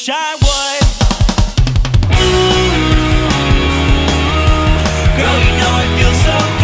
wish I would. Ooh, girl, you know it feels so good.